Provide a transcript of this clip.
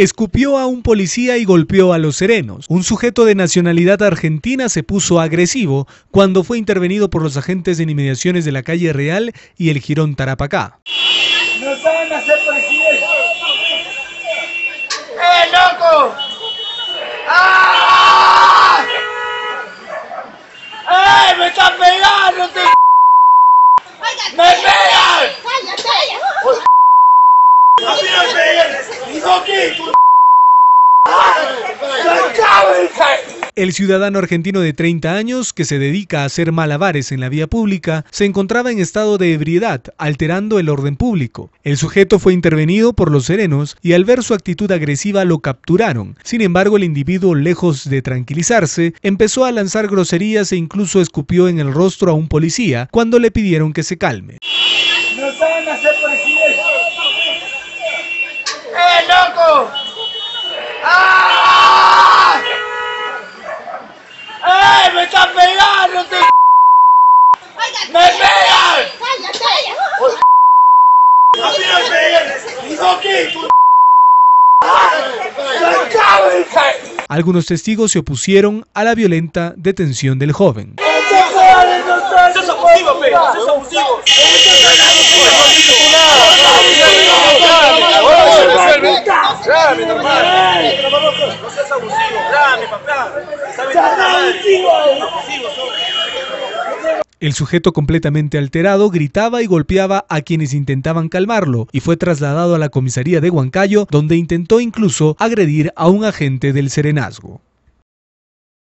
Escupió a un policía y golpeó a los serenos. Un sujeto de nacionalidad argentina se puso agresivo cuando fue intervenido por los agentes en inmediaciones de la calle Real y el Girón Tarapacá. ¡No saben hacer policías! ¡Eh, loco! ¡Ah! ¡Eh, me están pegando! Te... ¡Me pegan! ¡A mí no me pegan! ¡Hijo qué! El ciudadano argentino de 30 años, que se dedica a hacer malabares en la vía pública, se encontraba en estado de ebriedad, alterando el orden público. El sujeto fue intervenido por los serenos y al ver su actitud agresiva lo capturaron. Sin embargo, el individuo, lejos de tranquilizarse, empezó a lanzar groserías e incluso escupió en el rostro a un policía cuando le pidieron que se calme. ¡No saben hacer! ¡Eh, loco! ¡Ah! ¡Eh, me están pegando! Te... ¡Me pegan! ¡A mí no me pegan! Algunos testigos se opusieron a la violenta detención del joven. El sujeto completamente alterado gritaba y golpeaba a quienes intentaban calmarlo y fue trasladado a la comisaría de Huancayo donde intentó incluso agredir a un agente del serenazgo.